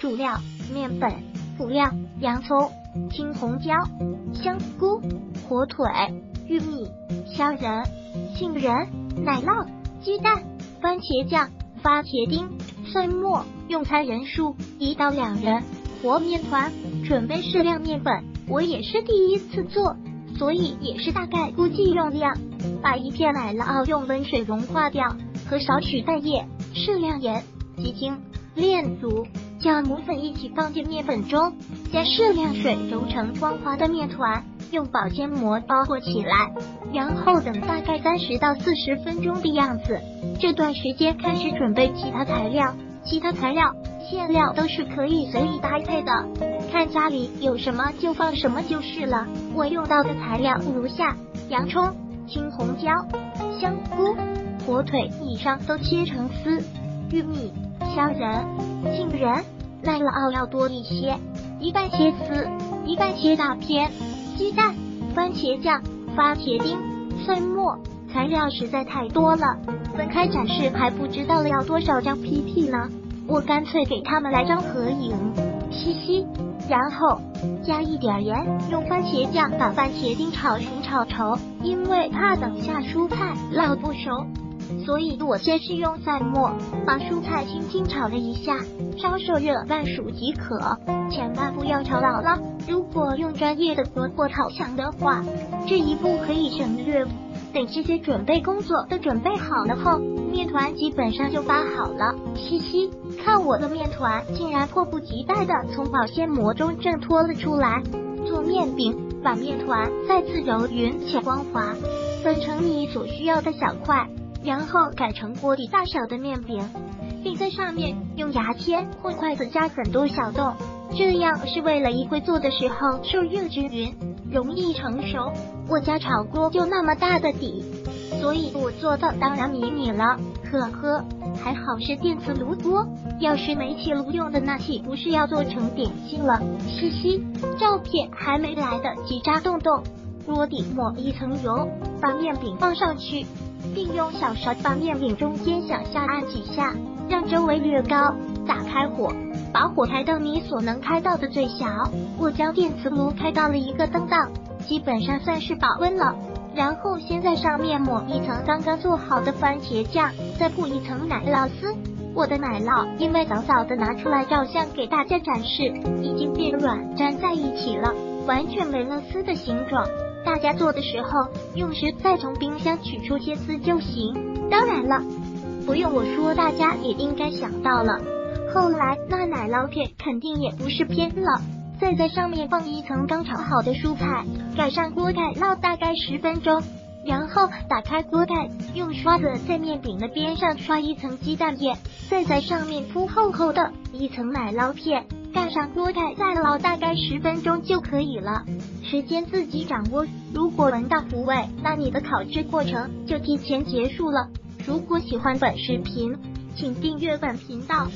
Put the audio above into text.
主料：面粉、辅料：洋葱、青红椒、香菇、火腿、玉米、虾仁、杏仁、奶酪、鸡蛋、番茄酱、发茄丁、蒜末。用餐人数一到两人。和面团，准备适量面粉，我也是第一次做，所以也是大概估计用量。把一片奶酪用温水融化掉，和少许蛋液、适量盐、鸡精炼乳、酵母粉一起放进面粉中，加适量水揉成光滑的面团，用保鲜膜包裹起来，然后等大概三十到四十分钟的样子。这段时间开始准备其他材料，其他材料。馅料都是可以随意搭配的，看家里有什么就放什么就是了。我用到的材料如下：洋葱、青红椒、香菇、火腿以上都切成丝，玉米、虾仁、杏仁、奈乐奥要多一些，一半切丝，一半切大片。鸡蛋、番茄酱、发茄丁、蒜末，材料实在太多了，分开展示还不知道要多少张 PP 呢。我干脆给他们来张合影，嘻嘻。然后加一点盐，用番茄酱把番茄丁炒熟炒稠，因为怕等下蔬菜烙不熟，所以我先是用蒜末把蔬菜轻轻炒了一下，稍受热半熟即可，千万不要炒老了。如果用专业的萝卜炒香的话，这一步可以省略。等这些准备工作都准备好了后，面团基本上就发好了。嘻嘻，看我的面团竟然迫不及待的从保鲜膜中挣脱了出来。做面饼，把面团再次揉匀且光滑，分成你所需要的小块，然后改成锅底大小的面饼，并在上面用牙签或筷子扎很多小洞，这样是为了一会做的时候受热均匀，容易成熟。我家炒锅就那么大的底，所以我做的当然迷你了。呵呵，还好是电磁炉锅，要是煤气炉用的，那岂不是要做成点心了？嘻嘻，照片还没来得及扎洞洞，锅底抹一层油，把面饼放上去，并用小勺把面饼中间向下按几下，让周围略高。打开火，把火开到你所能开到的最小。我将电磁炉开到了一个灯档。基本上算是保温了，然后先在上面抹一层刚刚做好的番茄酱，再铺一层奶酪丝。我的奶酪因为早早的拿出来照相给大家展示，已经变软粘在一起了，完全没了丝的形状。大家做的时候用时再从冰箱取出些丝就行。当然了，不用我说，大家也应该想到了。后来那奶酪片肯定也不是偏了。再在上面放一层刚炒好的蔬菜，盖上锅盖烙大概十分钟，然后打开锅盖，用刷子在面饼的边上刷一层鸡蛋液，再在上面铺厚厚的一层奶酪片，盖上锅盖再烙大概十分钟就可以了。时间自己掌握，如果闻到糊味，那你的烤制过程就提前结束了。如果喜欢本视频，请订阅本频道。